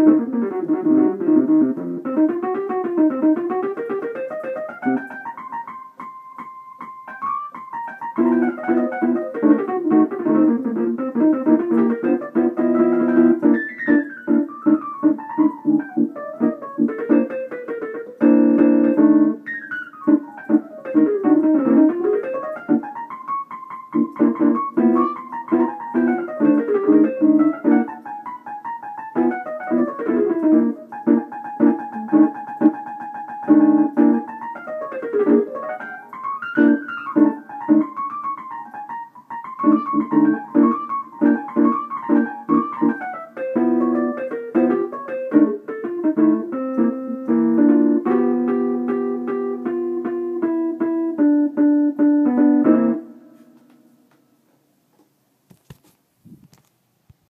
thank you Thank you.